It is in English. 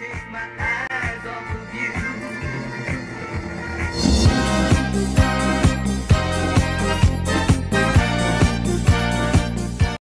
take my eyes off.